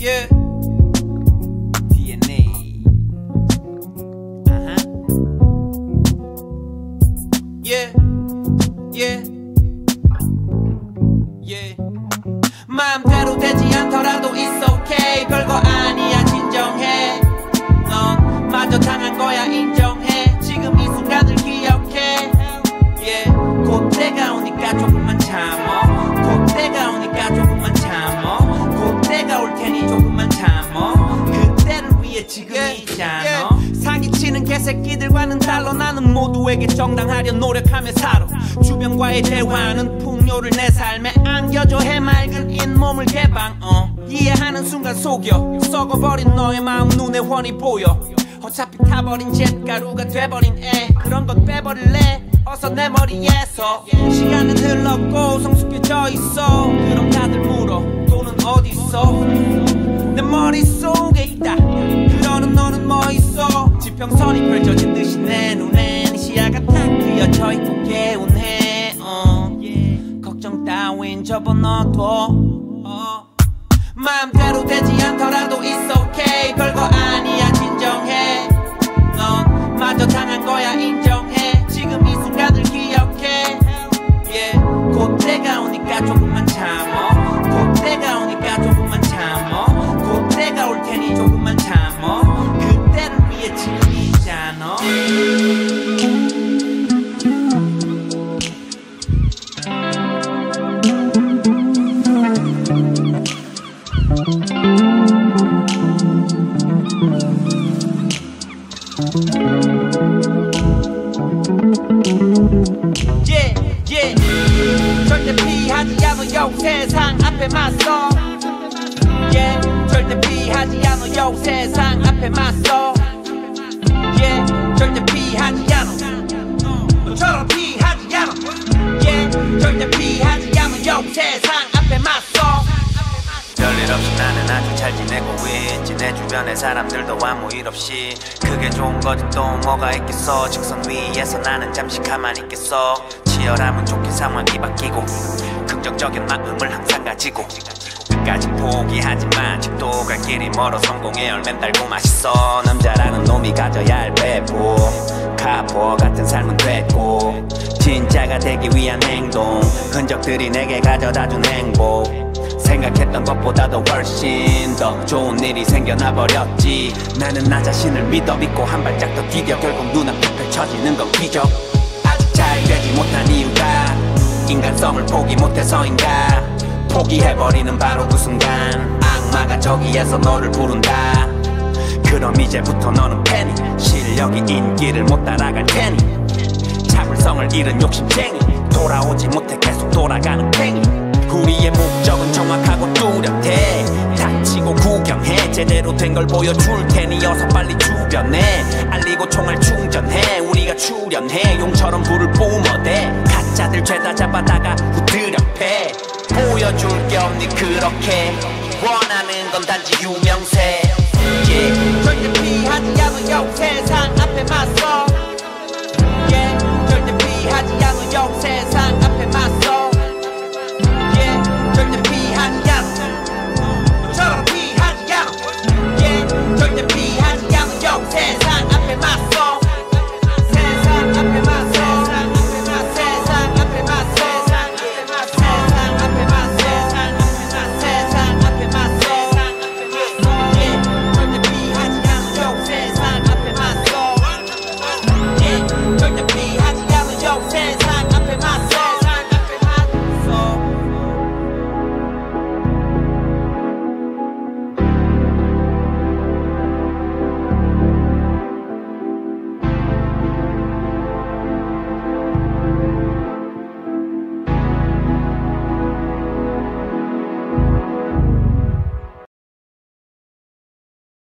Yeah. DNA. Uh huh. Yeah. Yeah. Yeah. 마음대로 되지 않더라도 it's okay. 별거 아니야 진정해. 넌 마저 당한 거야 인정해. 지금 이 순간을 기억해. Yeah. 곧 때가 오니까 조금만 참아. 곧 때가 오니까. 지금이잖아. 사기치는 개새끼들과는 달러 나는 모두에게 정당하려 노력하며 살아. 주변과의 대화는 풍요를 내 삶에 안겨줘 해맑은 잇몸을 개방. 어. 이해하는 순간 속여 썩어버린 너의 마음 눈에 훤히 보여. 어차피 타버린 잿가루가 돼버린 애 그런 건 빼버릴래 어서 내 머리에서 시간은 흘렀고 성숙해져 있어 그럼 다들 물어 돈은 어디 있어 내 머릿속에 걱정 따윈 접어넣어둬. 어. 마음대로 되지 않더라도 it's okay. 별거 아니야. 진정해 요 세상 앞에 맞서 yeah. 절대 피하지 않아 요 세상 앞에 맞서 yeah. 절대 피하지 않아 너처럼 피하지 않아 yeah. 절대 피하지 않아 요 세상 없이 나는 아주 잘 지내고 있지 내 주변의 사람들도 아무 일 없이. 그게 좋은 거지 또 뭐가 있겠어. 직선 위에서 나는 잠시 가만히 있겠어. 치열함은 좋게 상황이 바뀌고 긍정적인 마음을 항상 가지고 끝까지 포기하지마. 아직도 갈 길이 멀어 성공의 열매는 달고 맛있어. 남자라는 놈이 가져야 할 배포 카포 같은 삶은 됐고 진짜가 되기 위한 행동. 흔적들이 내게 가져다준 행복 생각했던 것보다도 훨씬 더 좋은 일이 생겨나 버렸지. 나는 나 자신을 믿어 믿고 한 발짝 더 디뎌 결국 눈앞에 펼쳐지는 건 기적. 아직 잘 되지 못한 이유가 인간성을 포기 못해서인가. 포기해버리는 바로 그 순간 악마가 저기에서 너를 부른다. 그럼 이제부터 너는 패니? 실력이 인기를 못 따라갈 테니? 자물성을 잃은 욕심쟁이. 돌아오지 못해 계속 돌아가는 팽이 우리의 목적은 정확하고 뚜렷해. 닥치고 구경해. 제대로 된 걸 보여줄 테니 어서 빨리 주변에 알리고 총알 충전해. 우리가 출연해. 용처럼 불을 뿜어대. 가짜들 죄다 잡아다가 후드려 패 보여줄 게 없니? 그렇게. 원하는 건 단지 유명세. yeah. 절대 피하지 않으려 세상 앞에 맞서. yeah. 절대 피하지 않으려 세상